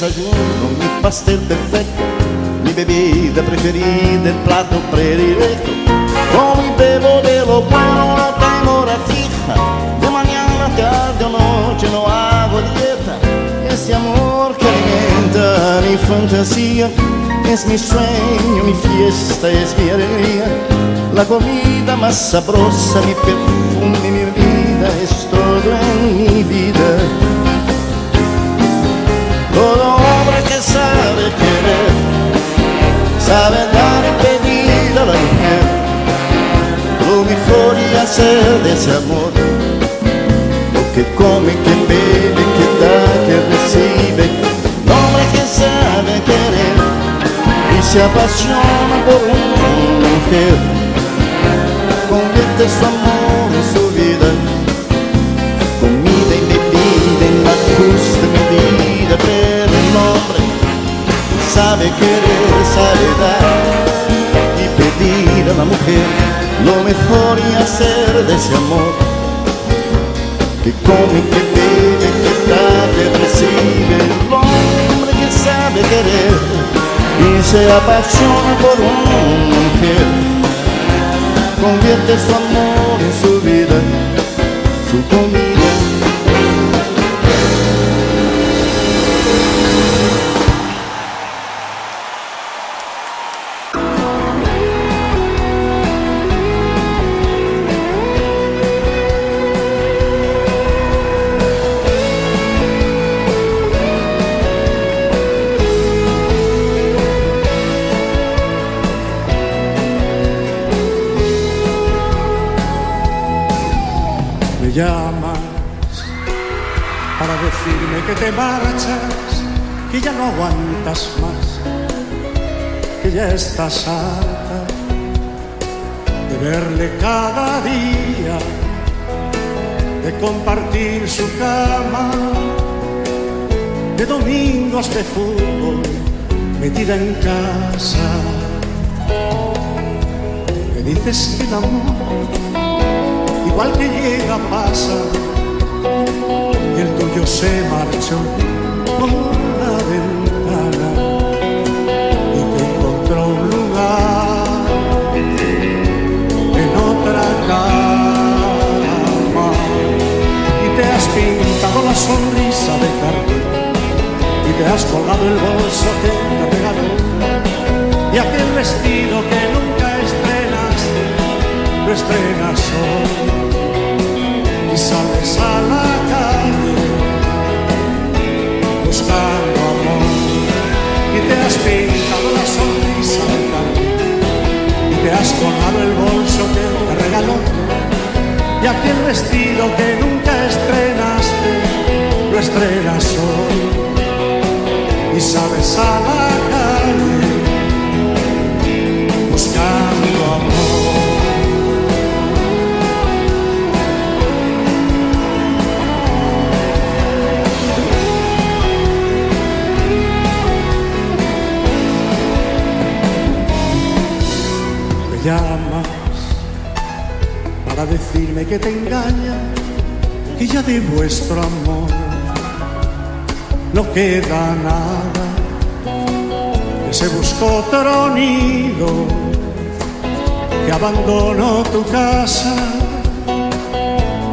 desayuno, mi pastel perfecto, mi bebida preferida, el plato predilecto. Como y bebo de lo bueno, no tengo hora fija. De mañana, tarde o noche no hago dieta. Ese amor que alimenta mi fantasía es mi sueño, mi fiesta, es mi alegría. La comida más sabrosa, mi perfume, hacer de ese amor. Lo que come, que bebe, que da, que recibe. Hombre que sabe querer y se apasiona por una mujer, convierte su amor en su vida comida y bebida en la justa medida, pero el hombre sabe querer, sabe dar y pedir a la mujer lo mejor y hacer de ese amor que come, que bebe, que da, que recibe el hombre que sabe querer y se apasiona por una mujer. Convierte su amor en su vida su comida te marchas, que ya no aguantas más, que ya estás harta de verle cada día, de compartir su cama, de domingos de fútbol metida en casa. Me dices que el amor igual que llega pasa tuyo se marchó por la ventana y te encontró un lugar en otra cama. Y te has pintado la sonrisa de carne y te has colgado el bolso que te regaló. Y aquel vestido que nunca estrenaste lo estrenas hoy. Y sales a la calle colgado el bolso que te regaló. Y aquel vestido que nunca estrenaste lo estrenas hoy. Y sales a la para decirme que te engaña, que ya de vuestro amor no queda nada, que se buscó otro nido, que abandonó tu casa,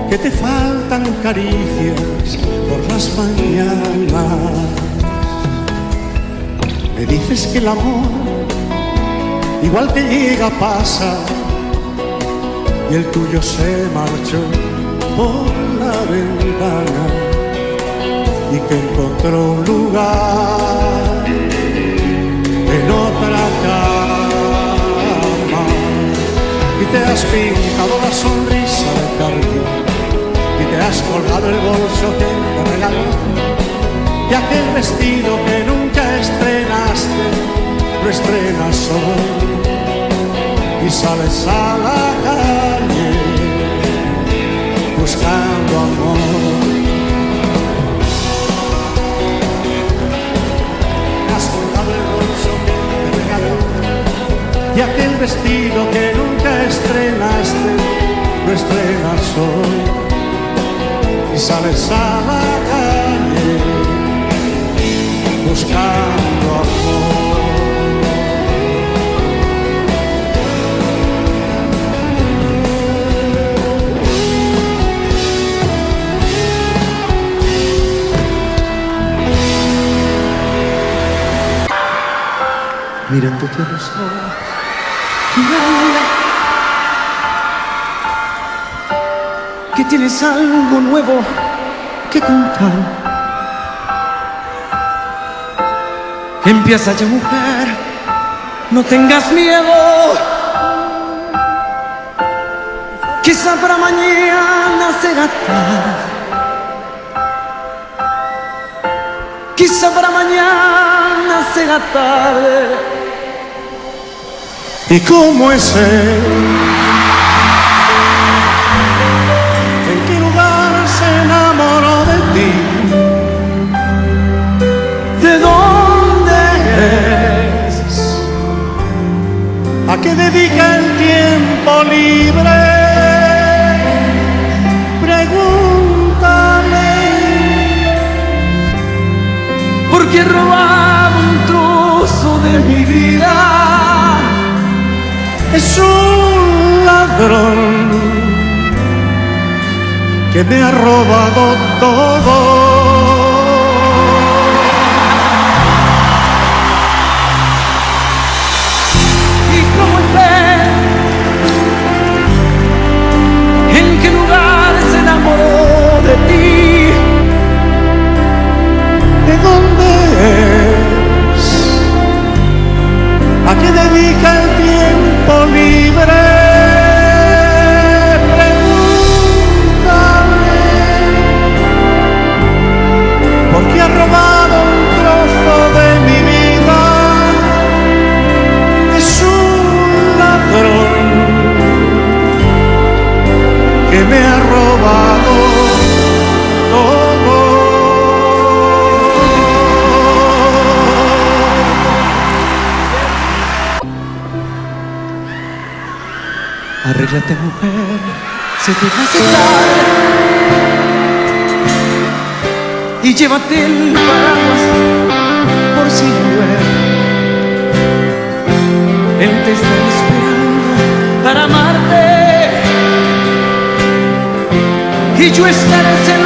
que te faltan caricias por las mañanas. Me dices que el amor igual que llega pasa y el tuyo se marchó por la ventana y que encontró un lugar en otra cama. Y te has pintado la sonrisa de carne y te has colgado el bolso que te regaló y aquel vestido que nunca estrenaste lo estrenas hoy y sales a la calle buscando amor. Has colgado el bolso que te regaló y aquel vestido que nunca estrenaste lo estrenas hoy y sales a la calle buscando amor. Mirándote a los ojos. que tienes algo nuevo que contar. Empieza ya mujer, no tengas miedo. Quizá para mañana será tarde. Quizá para mañana será tarde. ¿Y cómo es él? ¿En qué lugar se enamoró de ti? ¿De dónde es? ¿A qué dedica el tiempo libre? Ladrón que me ha robado todo. y el pez en qué lugar se enamoró de ti ¿De dónde es? ¿A qué dedica el tiempo libre? Arréglate mujer, se te hace tarde Y llévate el paraguas por si llueve. Él te está esperando para amarte. Y yo estaré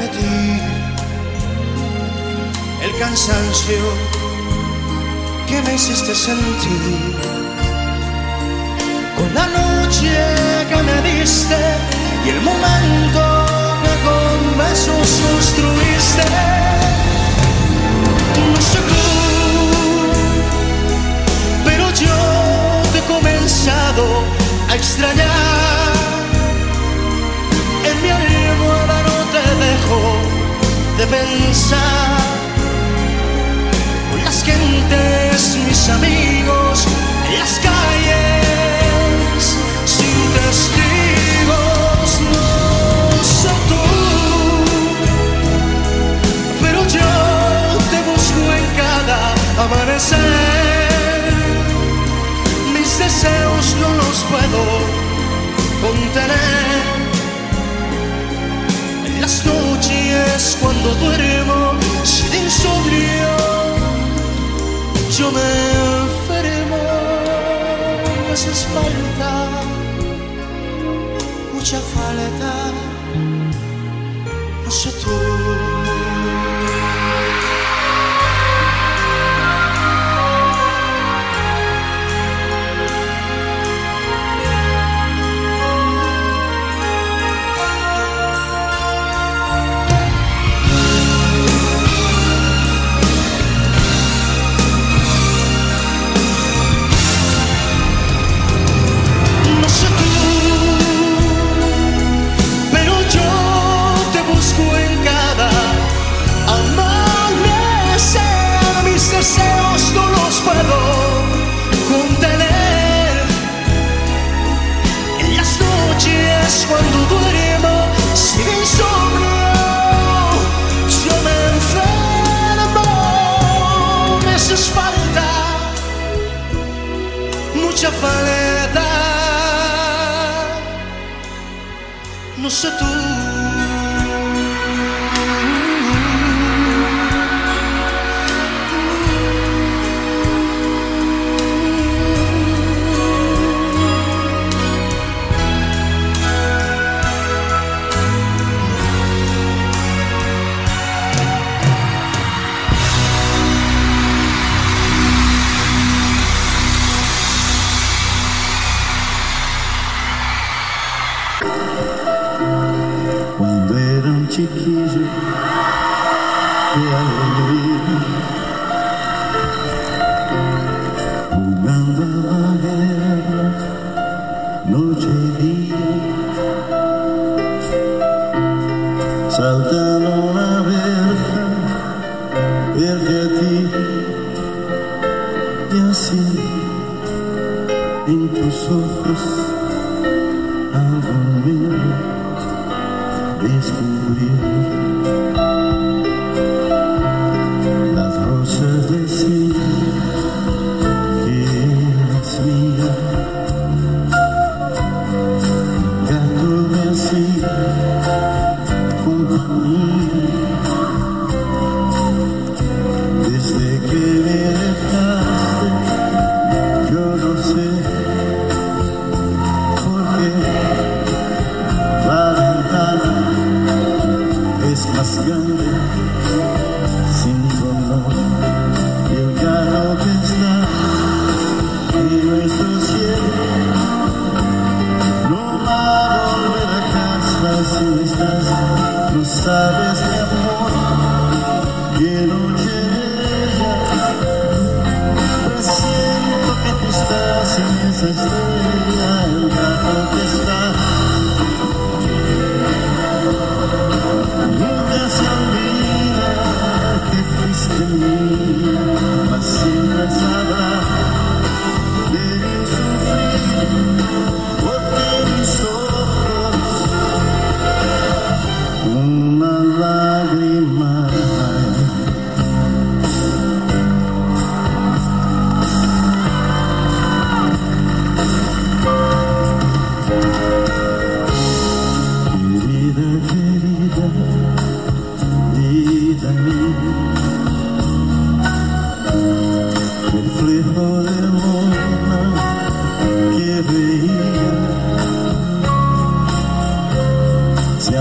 repetir el cansancio que me hiciste sentir con la noche que me diste y el momento que con besos construiste. No sé tú, pero yo te he comenzado a extrañar. De pensar. Con las gentes, mis amigos, en las calles, sin testigos, no sé tú. Pero yo te busco en cada amanecer. Mis deseos no los puedo contener veces cuando duermo sin insomnio yo me enfermo, haces falta, mucha falta. touche tout.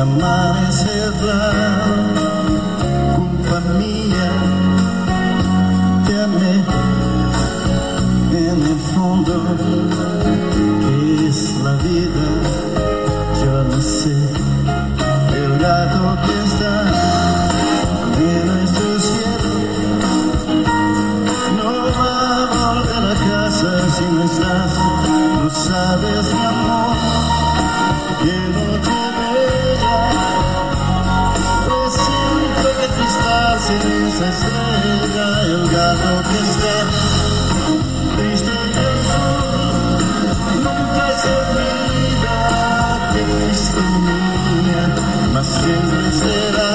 amanecerá, culpa mía, te amé en el fondo, es la vida, yo no sé. Desde el nunca se olvida. A tristeza, mas siempre será.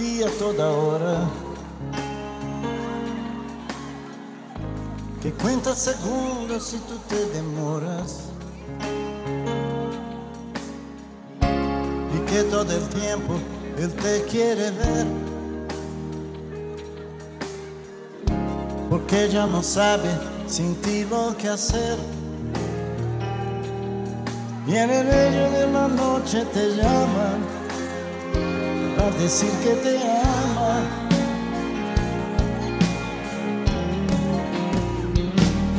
Ti a toda hora. Que cuenta segundos si tú te demoras. Y que todo el tiempo él te quiere ver. Porque ya no sabe sin ti lo que hacer. Y en el medio de la noche te llama decir que te ama.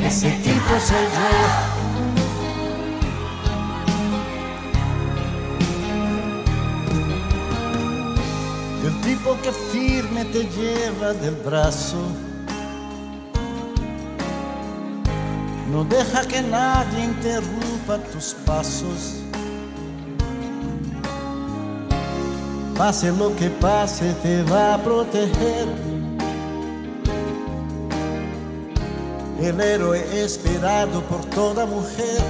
Ese tipo soy yo. El tipo que firme te lleva del brazo. No deja que nadie interrumpa tus pasos. Pase lo que pase, te va a proteger. El héroe esperado por toda mujer.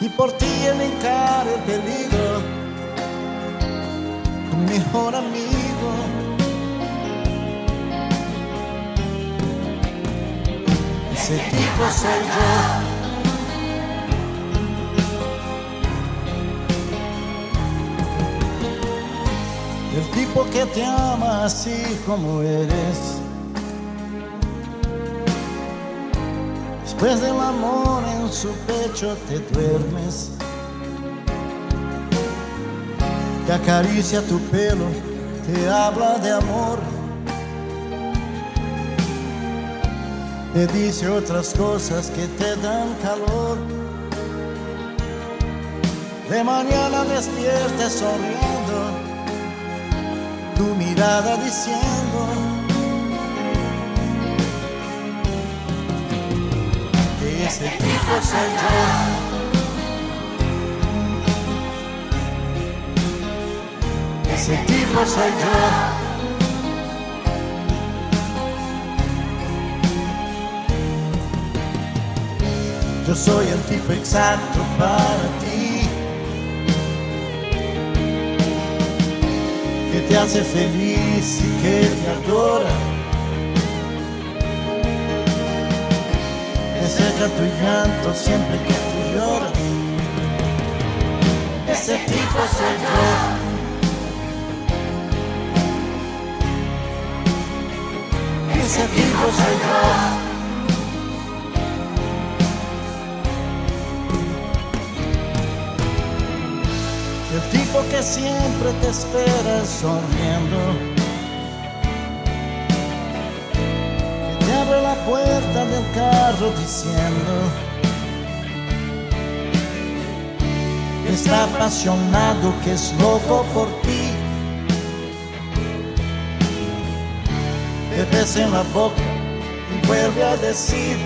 Y por ti él encara el peligro. Un mejor amigo. Ese tipo soy yo. El tipo que te ama así como eres. Después del amor en su pecho te duermes. Te acaricia tu pelo, te habla de amor. Te dice otras cosas que te dan calor. De mañana despiertes sonriendo tu mirada diciendo que ese tipo soy yo. Ese tipo soy yo. Yo soy el tipo exacto para. Te hace feliz y que te adora. Que seca tu llanto siempre que tú lloras. Ese tipo soy yo. Ese tipo soy yo. Que siempre te espera sonriendo. Que te abre la puerta del carro diciendo que está apasionado, que es loco por ti. Te besa en la boca y vuelve a decir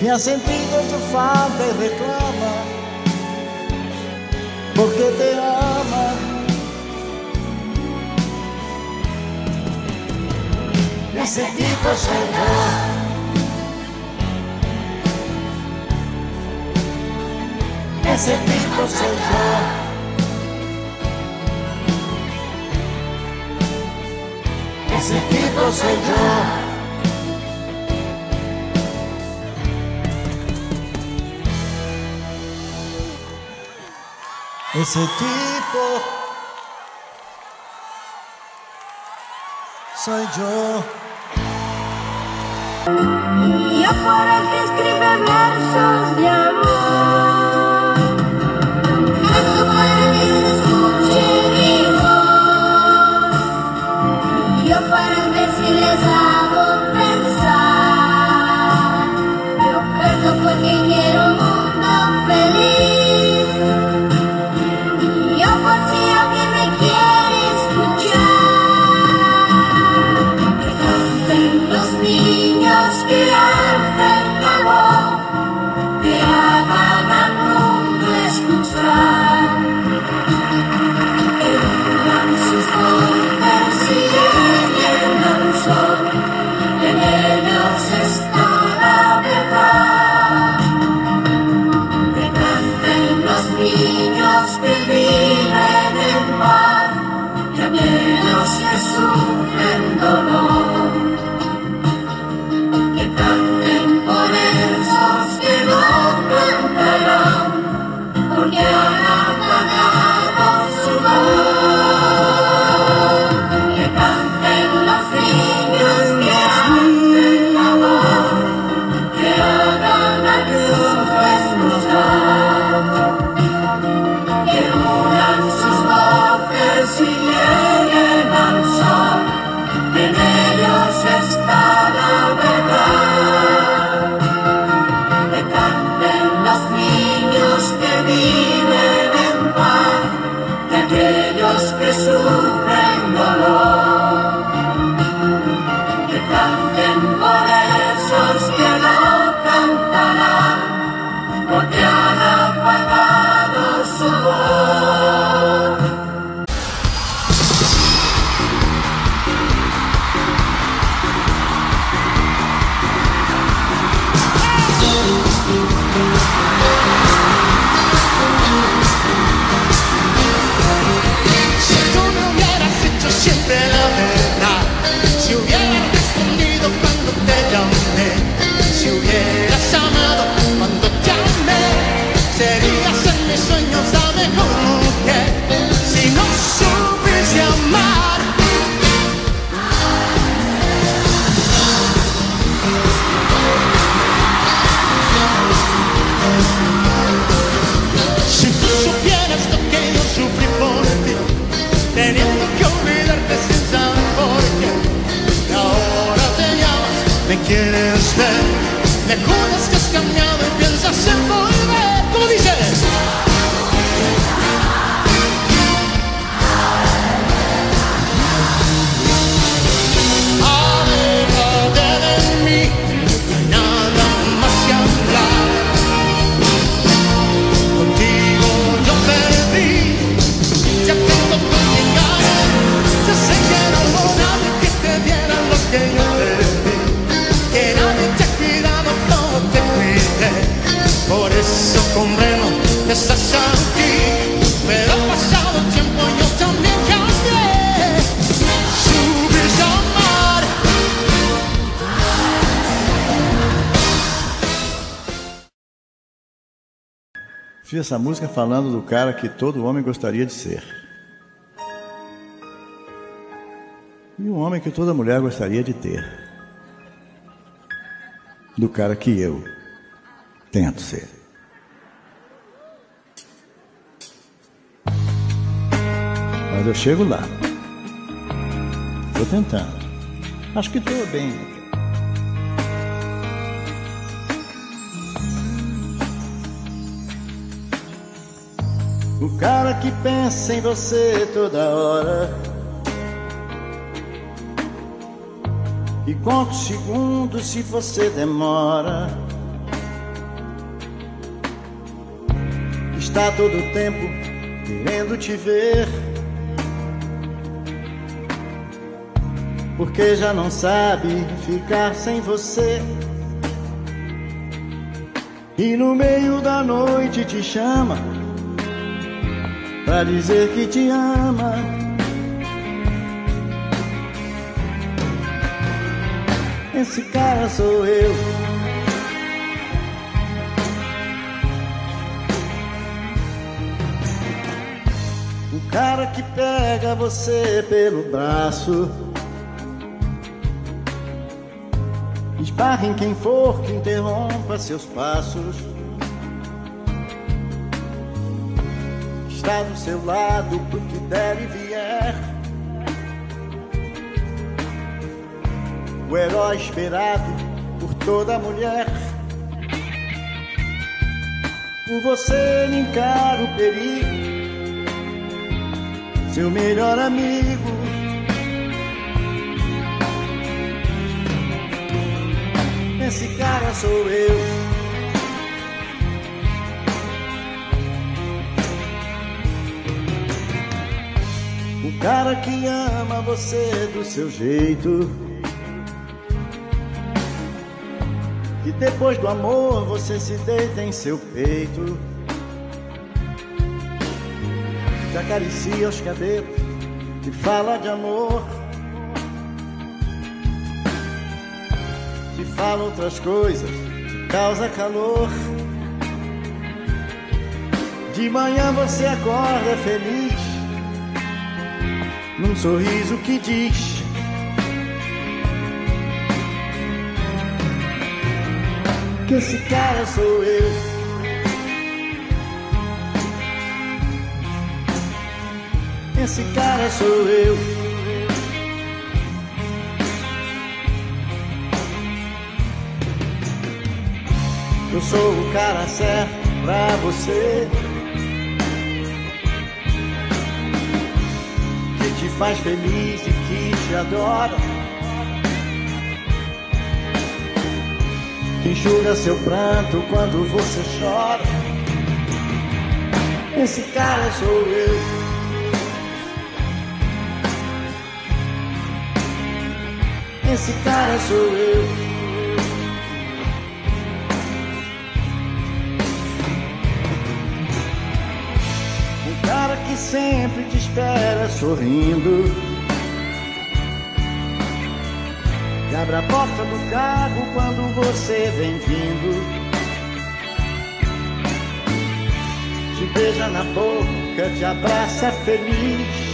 que ha sentido tu falta y reclama porque te ama. Ese tipo soy yo. Ese tipo soy yo. Ese tipo soy yo. Ese tipo soy yo. Yo por el que escribe versos de amor. Fiz essa música falando do cara que todo homem gostaria de ser. E um homem que toda mulher gostaria de ter. Do cara que eu tento ser. Mas eu chego lá. Tô tentando. Acho que tô bem. O cara que pensa em você toda hora. E conta os segundos se você demora. Está todo o tempo querendo te ver. Porque já não sabe ficar sem você. E no meio da noite te chama pra dizer que te ama. Esse cara sou eu. O cara que pega você pelo braço. Esbarra em quem for que interrompa seus passos. está do seu lado pro que der e vier. O herói esperado por toda mulher. Por você encara o perigo. Seu melhor amigo. Esse cara sou eu. O cara que ama você do seu jeito. E depois do amor você se deita em seu peito. Te acaricia os cabelos, te fala de amor. fala outras coisas, causa calor. De manhã você acorda feliz, num sorriso que diz. Que esse cara sou eu. Esse cara sou eu. Sou o cara certo pra você. Que te faz feliz e que te adora. Que enxuga seu pranto quando você chora. Esse cara sou eu. Esse cara sou eu. Sempre te espera sorrindo. Que abre a porta do carro quando você vem vindo. Te beija na boca, te abraça feliz.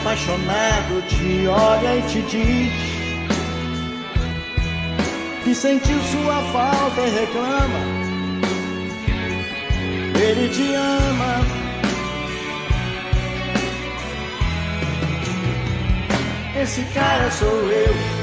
apaixonado te olha e te diz que sentiu sua falta e reclama. Ele te ama. Esse cara sou eu.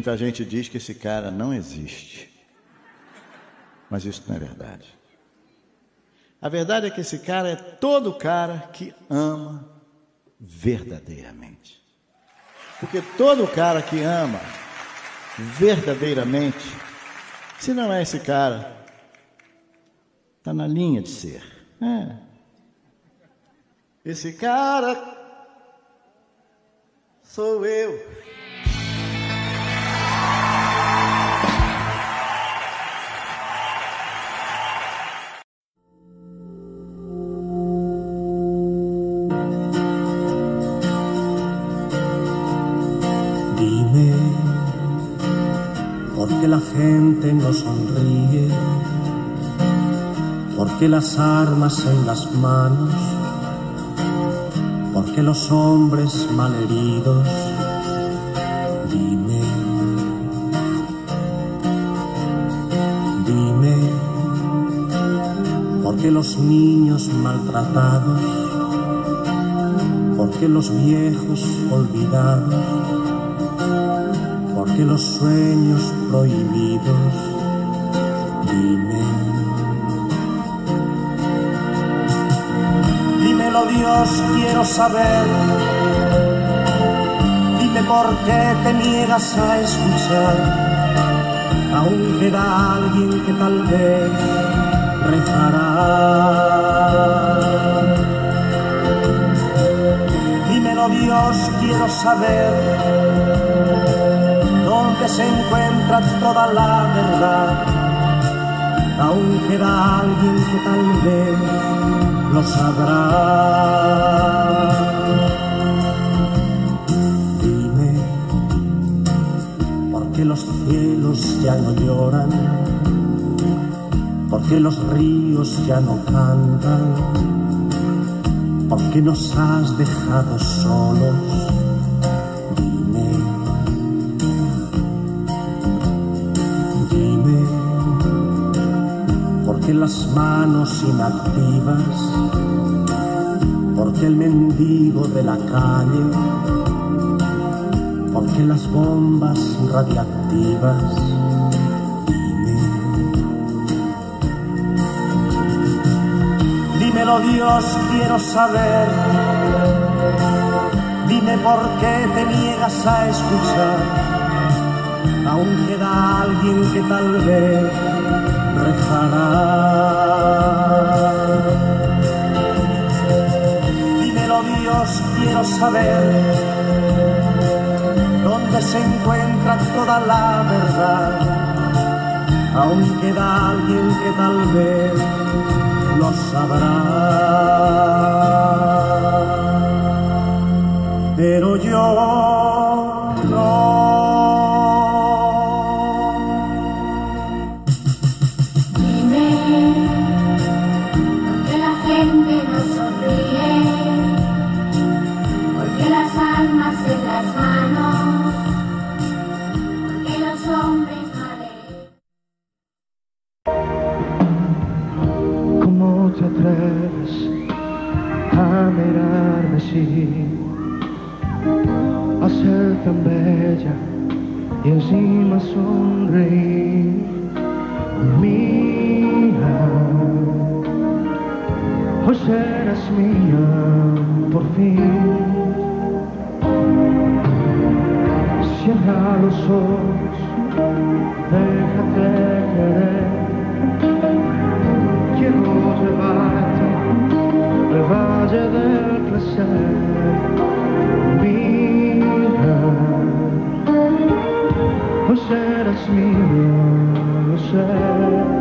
Muita gente diz que esse cara não existe. Mas isso não é verdade. A verdade é que esse cara é todo cara que ama verdadeiramente. Porque todo cara que ama verdadeiramente, se não é esse cara, Está na linha de ser. É. Esse cara sou eu. ¿Por qué las armas en las manos? ¿Por qué los hombres malheridos? Dime, dime, ¿por qué los niños maltratados? ¿Por qué los viejos olvidados? ¿Por qué los sueños prohibidos? Dime. Dios, quiero saber. Dime por qué te niegas a escuchar. Aún queda alguien que tal vez rezará. Dímelo Dios, quiero saber. Dónde se encuentra toda la verdad. Aún queda alguien que tal vez lo sabrá. Dime, ¿por qué los cielos ya no lloran? ¿Por qué los ríos ya no cantan? ¿Por qué nos has dejado solos? Las manos inactivas? ¿Por qué el mendigo de la calle? ¿Por qué las bombas radiactivas? Dime, dímelo Dios, quiero saber. Dime por qué te niegas a escuchar. Aún queda alguien que tal vez dejarás. Dímelo Dios, quiero saber dónde se encuentra toda la verdad. Aún queda alguien que tal vez lo sabrá. Pero yo sonreír, mía, hoy serás mía por fin. Cierra los ojos, déjate querer, quiero llevarte al valle del placer. shed me, smear on.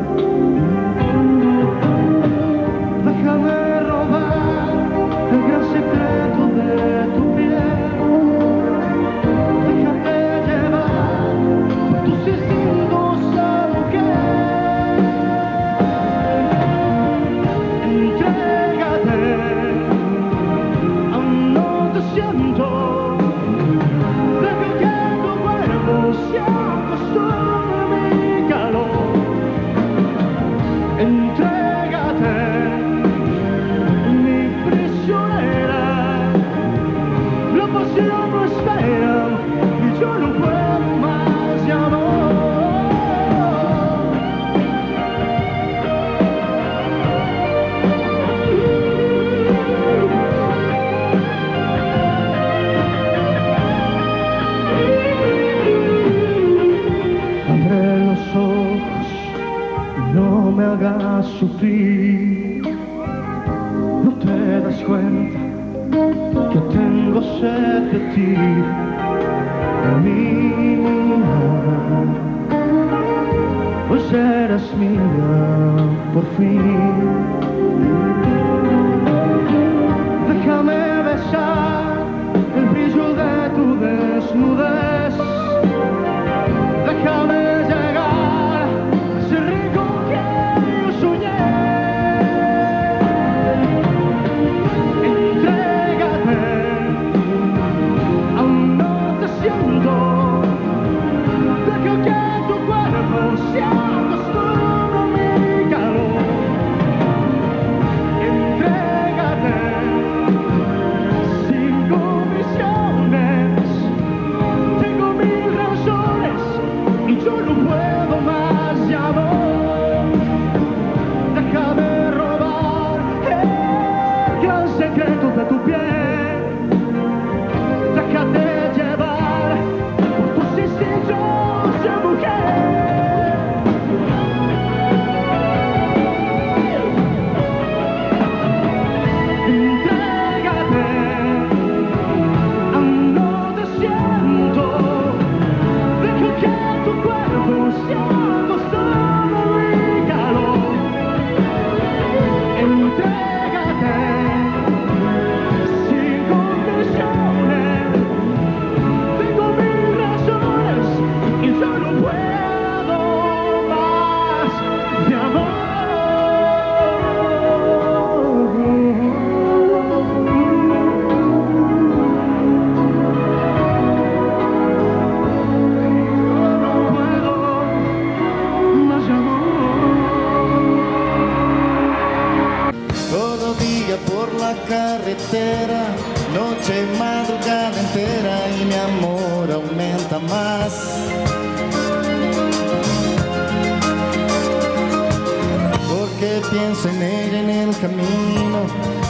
Porque pienso en ella en el camino,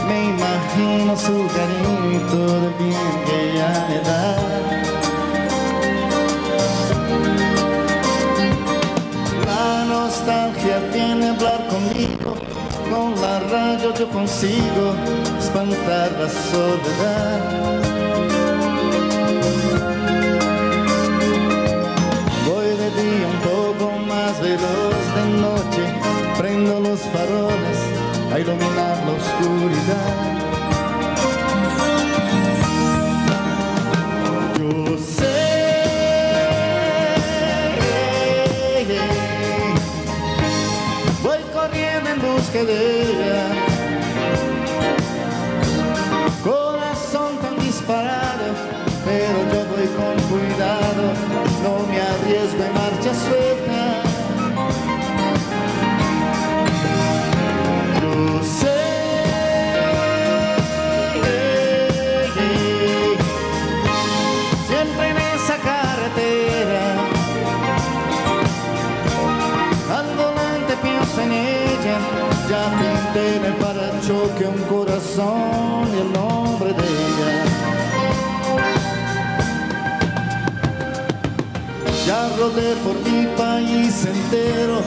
me imagino su cariño y todo bien que ella me da. La nostalgia viene a hablar conmigo, con la radio yo consigo espantar la soledad. poco más veloz de noche, prendo los faroles a iluminar la oscuridad. Yo sé, voy corriendo en busca de ella. Corazón tan disparado, pero yo voy con cuidado, no me arriesgo en marcha suelta. Parachoque un corazón y el nombre de ella. Ya rodé por mi país entero,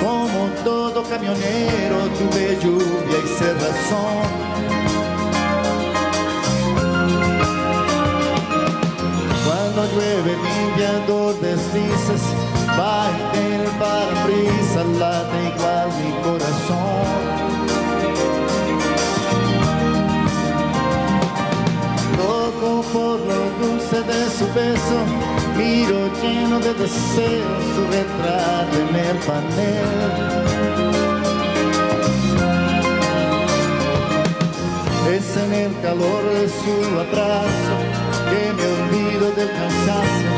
como todo camionero, tuve lluvia y cerrazón. Cuando llueve limpiador deslizas, va en el parabrisas, late igual mi corazón. Loco por lo dulce de su beso, miro lleno de deseos su retrato en el panel. Es en el calor de su abrazo que me olvido del cansancio,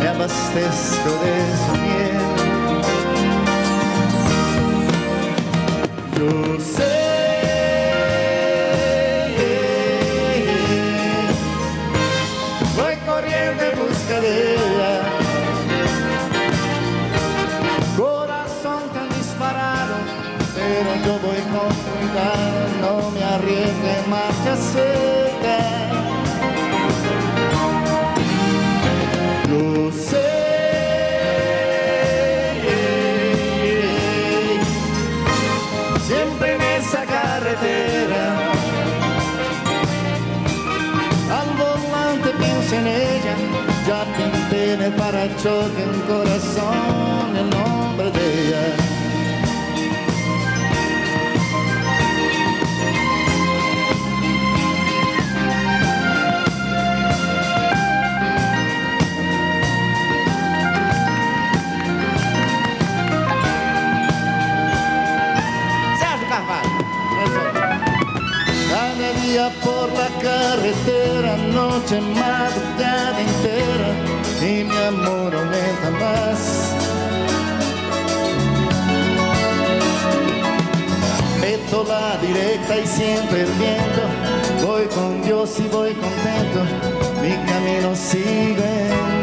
me abastezco de su miel. Yo sé Corazón tan disparado, pero yo voy con cuidado, no me arriesgo en marcha suelta. El parachoque un corazón el nombre de ella. Cada día por la carretera, noche, madrugada amor aumenta más. Meto la directa y siempre el viento, voy con Dios y voy contento, mi camino sigue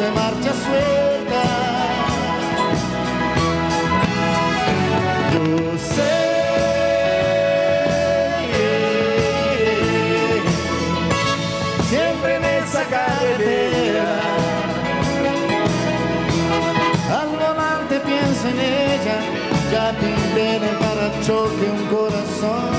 en marcha suelta. Yo sé. Siempre en esa carretera al volante pienso en ella, ya pinté en el parachoque un corazón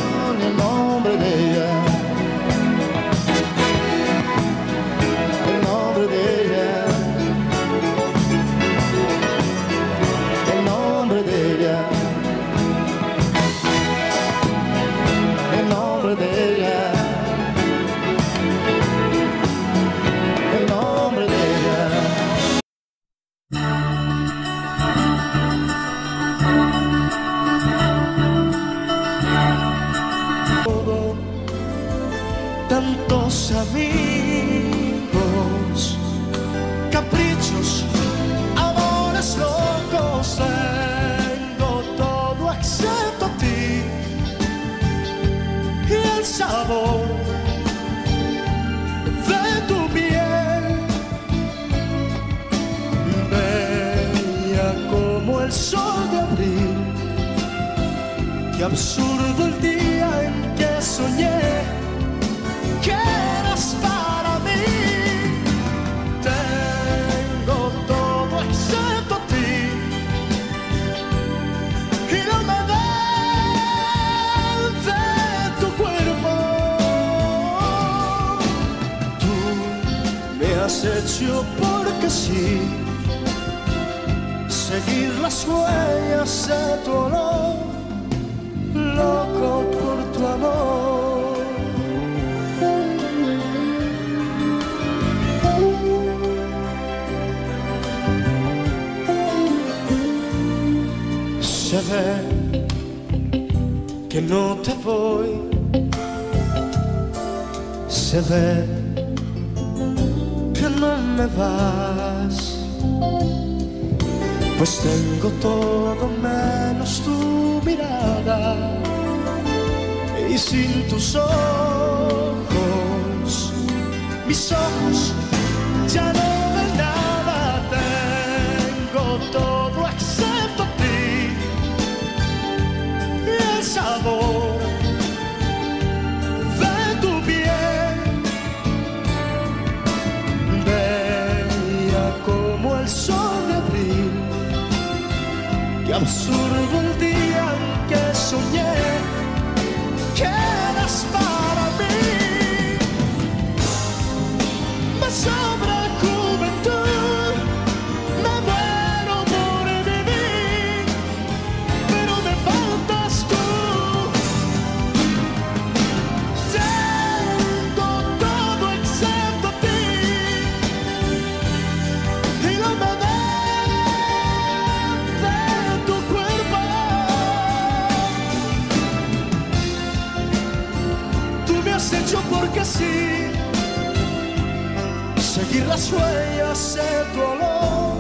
y las huellas de tu olor,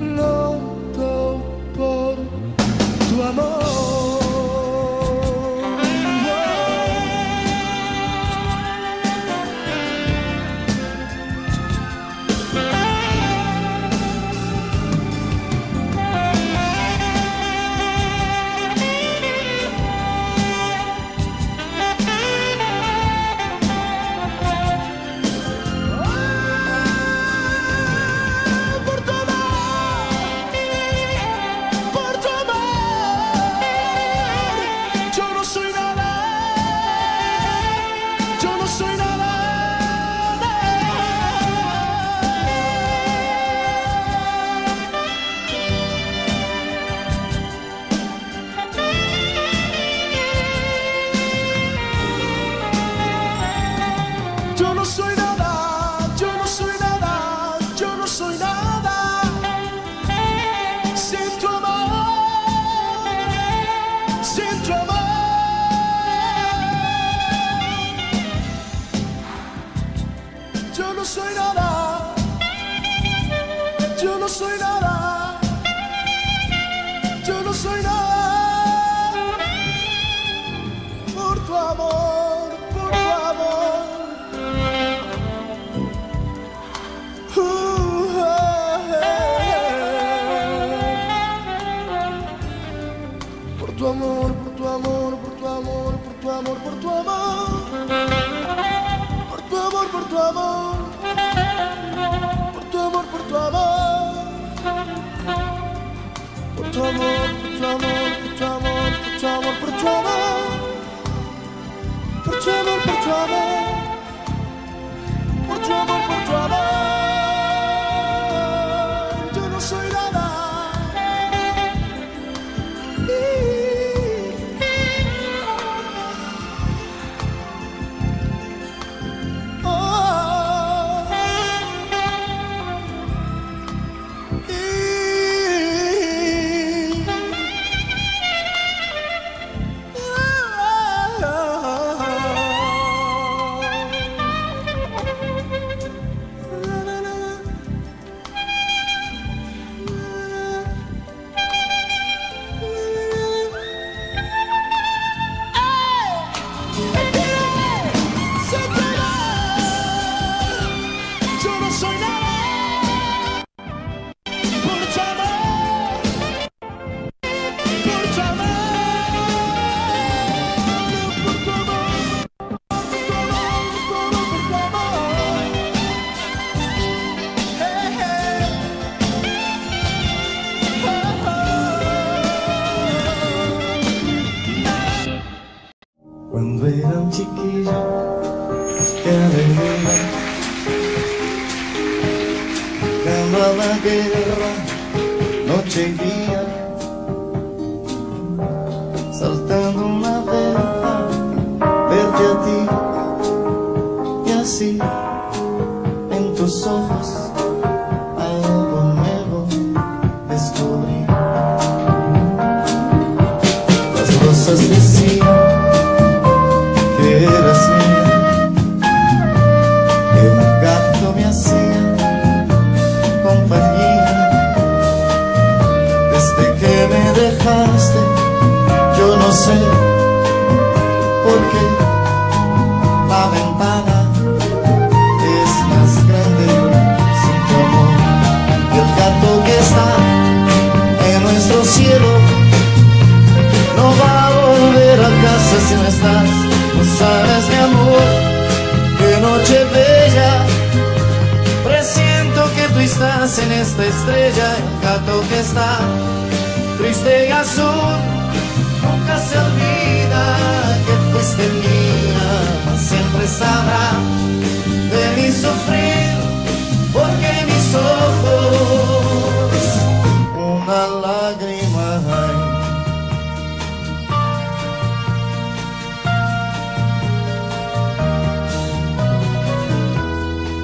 loco por tu amor.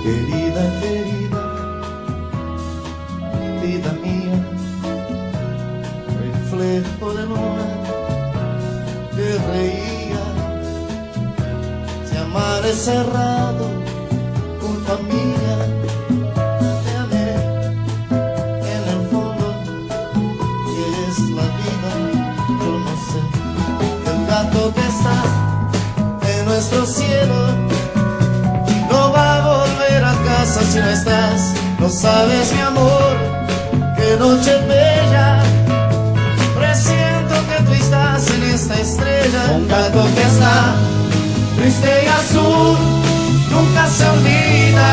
Querida, querida, vida mía, reflejo de luna que reía, si amar es cerrado, culpa mía, te amé en el fondo, y es la vida, yo no sé, el gato que está si no estás. No sabes, mi amor, qué noche bella. Presiento que tú estás en esta estrella, un gato que está triste y azul. Nunca se olvida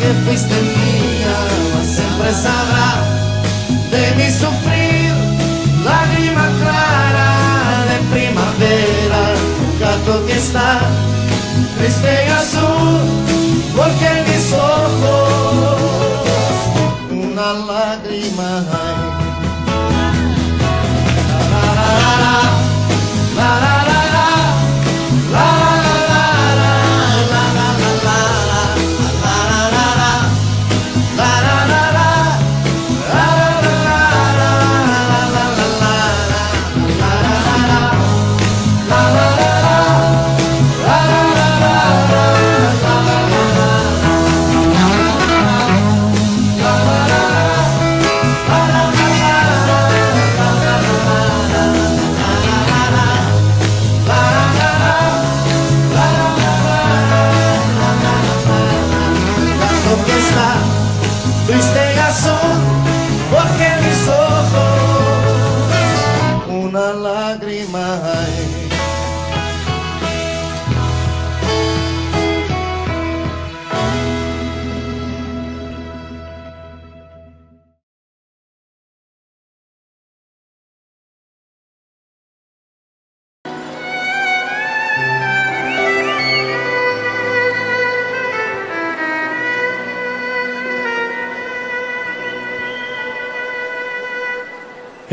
que fuiste mía, mas siempre sabrá de mi sufrir. Lágrima clara de primavera, un gato que está triste y azul, porque kay mahay. La, la, la, la, la, la.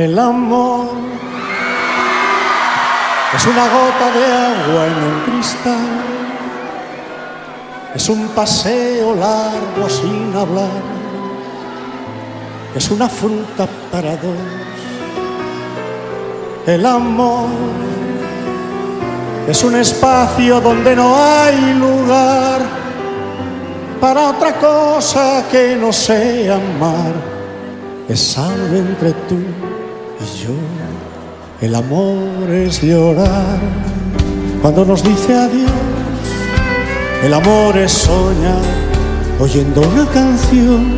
El amor es una gota de agua en un cristal. Es un paseo largo sin hablar. Es una fruta para dos. El amor es un espacio donde no hay lugar para otra cosa que no sea amar. Es algo entre tú yo. El amor es llorar cuando nos dice adiós. El amor es soñar oyendo una canción.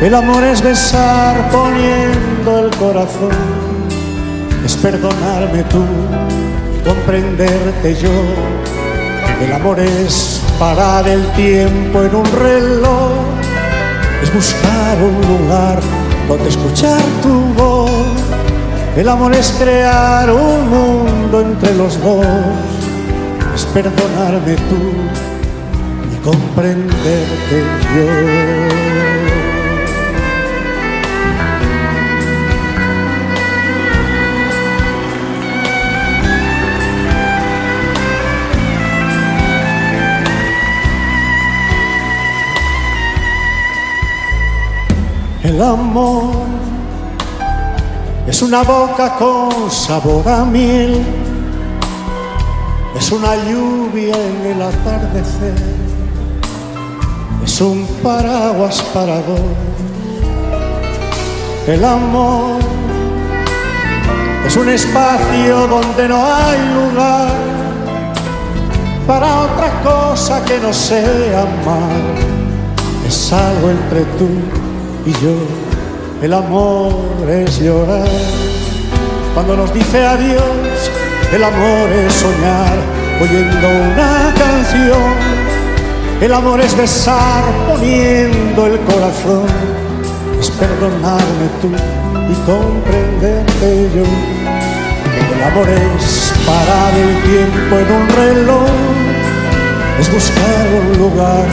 El amor es besar poniendo el corazón. Es perdonarme tú y comprenderte yo. El amor es parar el tiempo en un reloj. Es buscar un lugar donde escuchar tu voz. El amor es crear un mundo entre los dos, es perdonarme tú y comprenderte yo. El amor es una boca con sabor a miel, es una lluvia en el atardecer, es un paraguas para dos. El amor es un espacio donde no hay lugar para otra cosa que no sea amar. Es algo entre tú y yo. El amor es llorar. Cuando nos dice adiós, el amor es soñar oyendo una canción. El amor es besar poniendo el corazón. Es perdonarme tú y comprenderte yo. El amor es parar el tiempo en un reloj, es buscar un lugar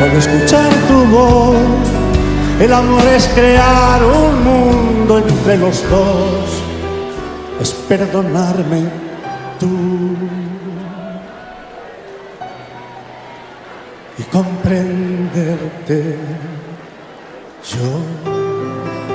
donde escuchar tu voz. El amor es crear un mundo entre los dos, es perdonarme tú y comprenderte yo.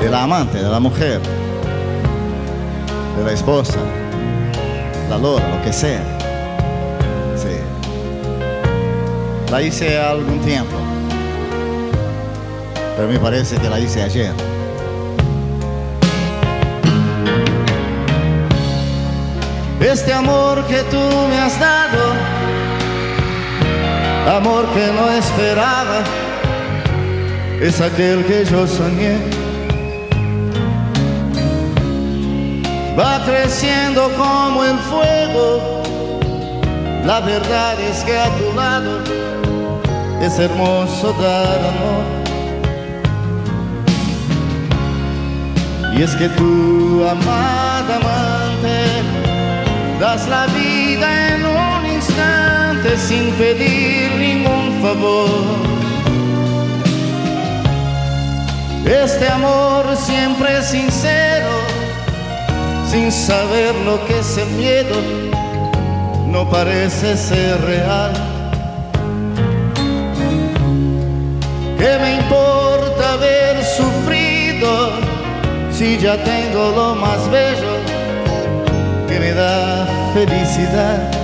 De la amante, de la mujer, de la esposa, la lora, lo que sea. Sí. La hice algún tiempo, pero me parece que la hice ayer. Este amor que tú me has dado amor que no esperaba, es aquel que yo soñé. Va creciendo como el fuego, la verdad es que a tu lado es hermoso dar amor. Y es que tú, amada amante, das la vida en un instante sin pedir ningún favor. Este amor siempre es sincero, sin saber lo que es el miedo, no parece ser real. ¿Qué me importa haber sufrido si ya tengo lo más bello que me da felicidad?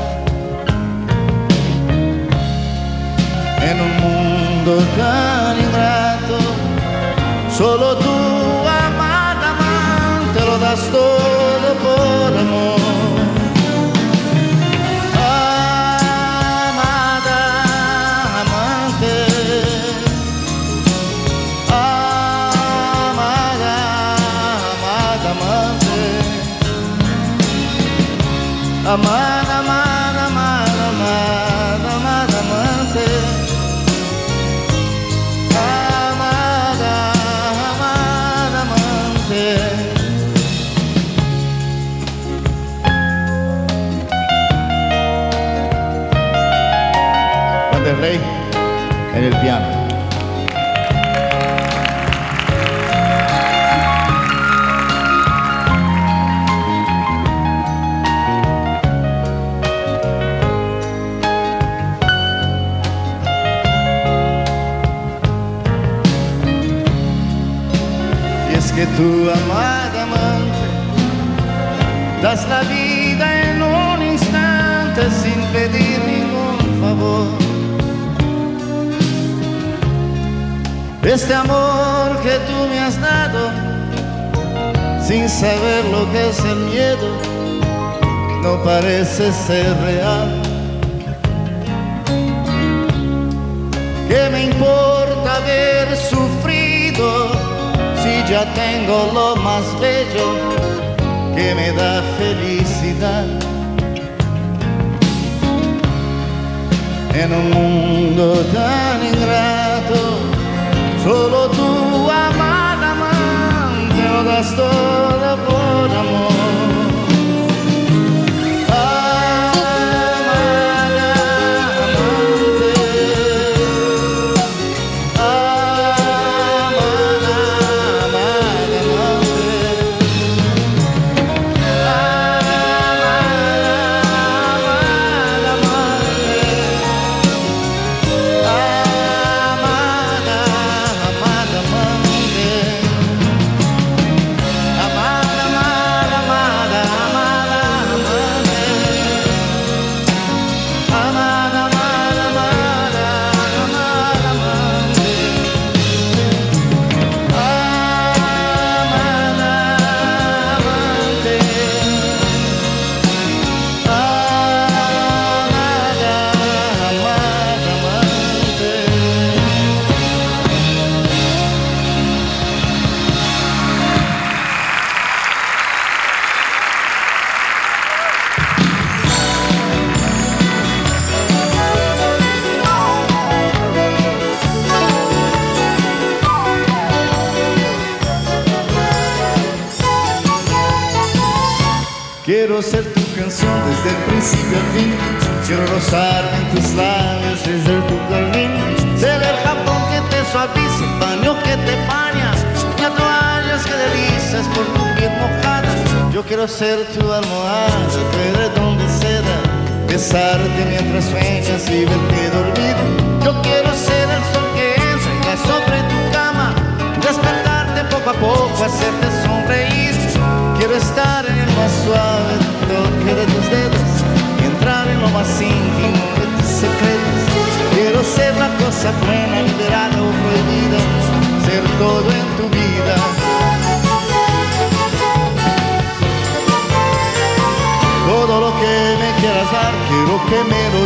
mundo tan ingrato, solo tú, das todo por amor. Amada amante, amada, amada amante, amada, en el piano. Es que tu amada amante das la vida en un instante sin pedir ningún favor. Este amor que tú me has dado, sin saber lo que es el miedo, no parece ser real. ¿Qué me importa haber sufrido si ya tengo lo más bello que me da felicidad? En un mundo tan ingrato, solo tú, amada amante, lo das todo que deslizas por tu piel mojada. Yo quiero ser tu almohada, tu edredón de seda, besarte mientras sueñas y verte dormido.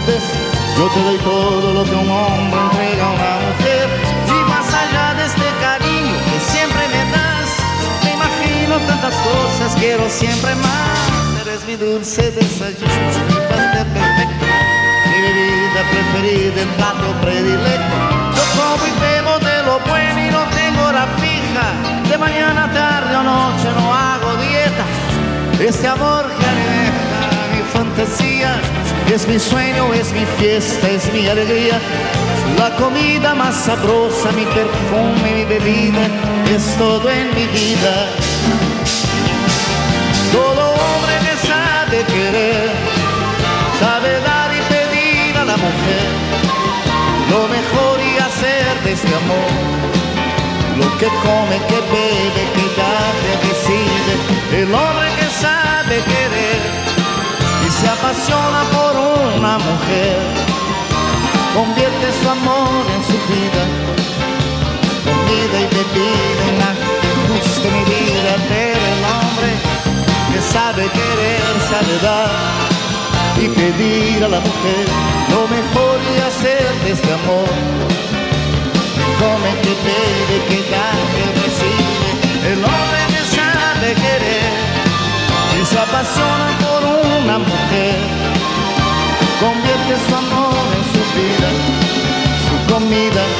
Des. Yo te doy todo lo que un hombre entrega a una mujer. Y más allá de este cariño que siempre me das, me imagino tantas cosas, quiero siempre más. Eres mi dulce desayuno, mi pastel perfecto, mi bebida preferida, el plato predilecto. Yo como y bebo de lo bueno y no tengo hora fija. De mañana, tarde o noche no hago dieta. Este amor que fantasía es mi sueño, es mi fiesta, es mi alegría. La comida más sabrosa, mi perfume, mi bebida, es todo en mi vida. Todo hombre que sabe querer, sabe dar y pedir a la mujer lo mejor y hacer de este amor. Lo que come, que bebe, que da, que decide, el hombre que sabe querer apasiona por una mujer, convierte su amor en su vida, comida y bebida en la justa medida, pero el hombre que sabe querer, sabe dar y pedir a la mujer lo mejor y hacer de este amor. Come, que bebe, que da, que recibe, el hombre que sabe querer y se apasiona por una mujer, convierte su amor en su vida, su comida.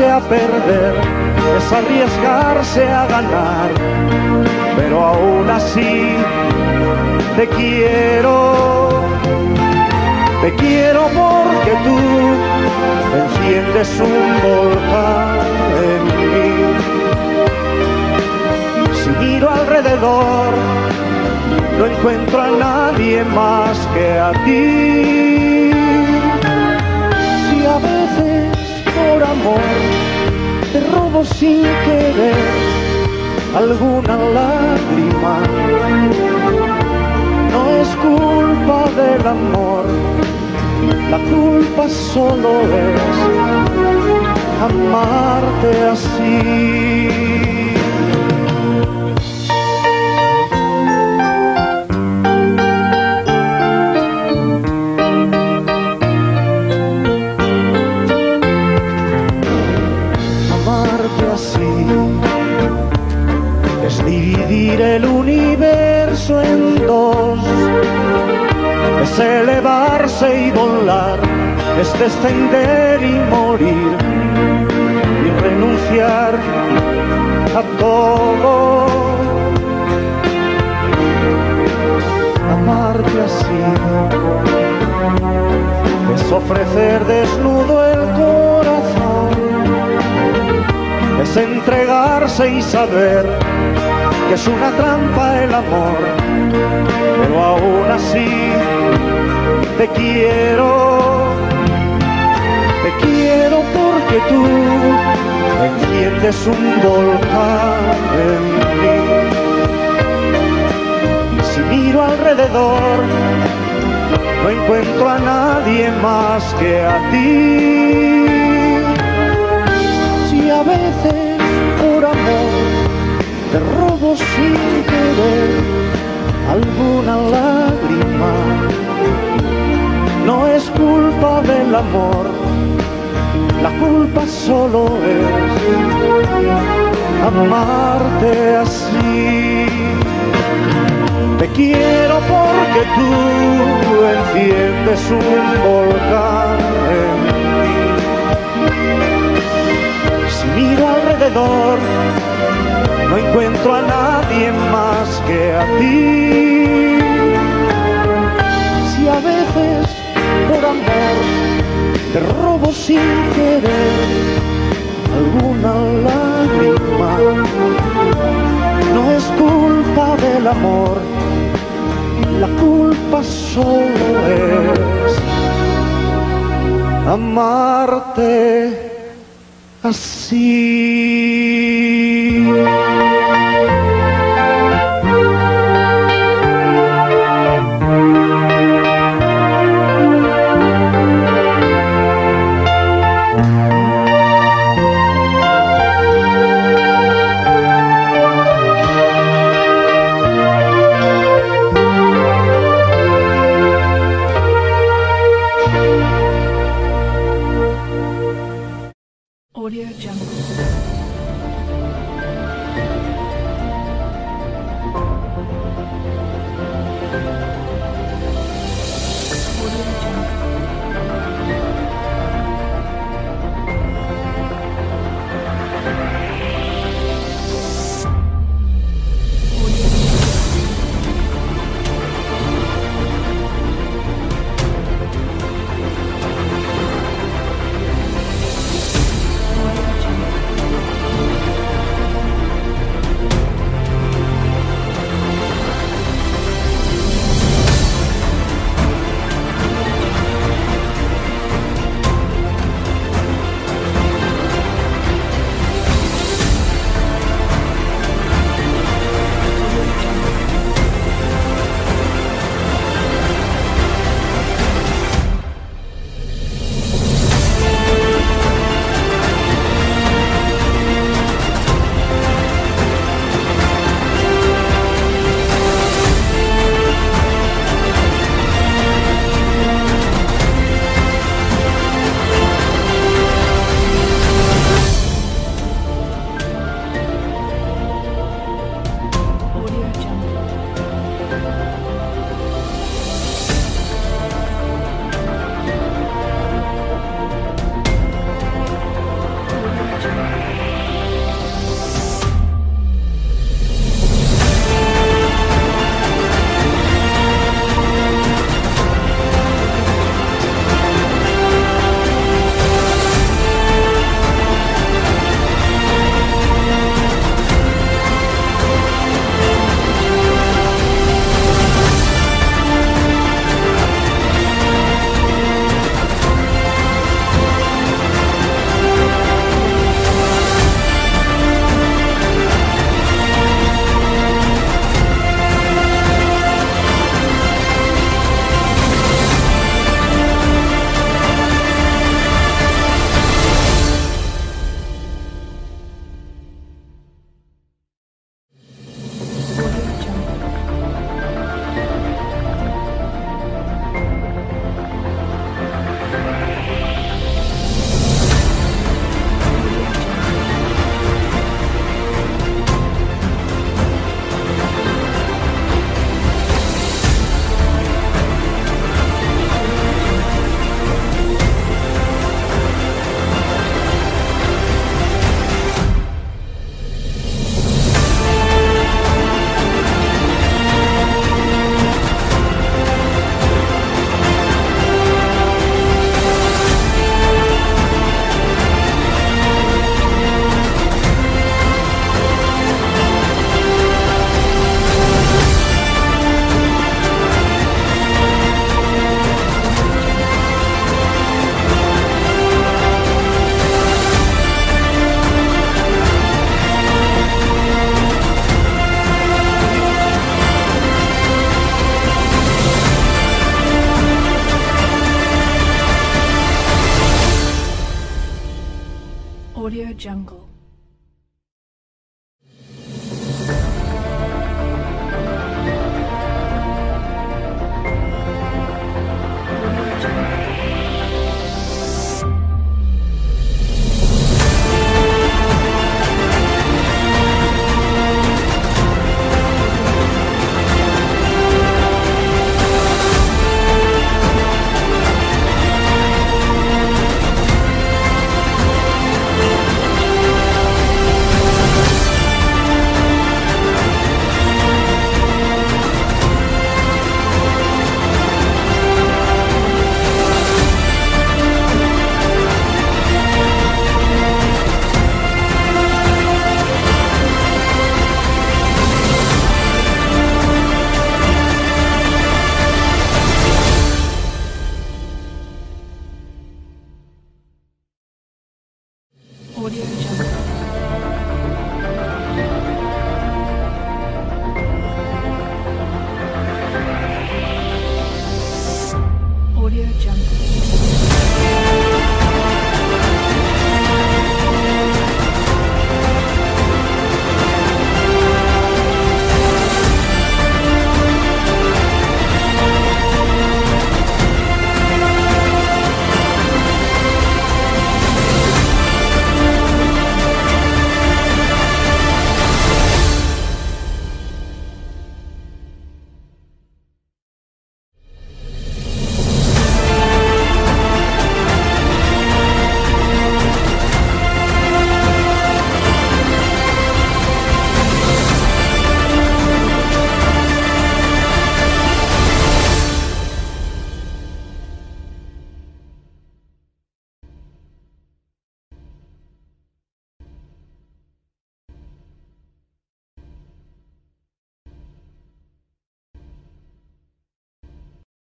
Arriesgarse a perder, es arriesgarse a ganar, pero aún así te quiero, te quiero porque tú enciendes un volcán en mí. Si miro alrededor, no encuentro a nadie más que a ti. Si a veces por amor te robo sin querer alguna lágrima, no es culpa del amor, la culpa solo es amarte así. El universo en dos, es elevarse y volar, es descender y morir y renunciar a todo. Amarte así es ofrecer desnudo el corazón es entregarse y saber que es una trampa el amor, pero aún así te quiero, te quiero porque tú enciendes un volcán en mí. Si miro alrededor, no encuentro a nadie más que a ti si a veces por amor te robo sin querer alguna lágrima. No es culpa del amor, la culpa solo es amarte así. Te quiero porque tú enciendes un volcán alrededor, no encuentro a nadie más que a ti. Si a veces por amor te robo sin querer alguna lágrima, no es culpa del amor, la culpa solo es amarte así.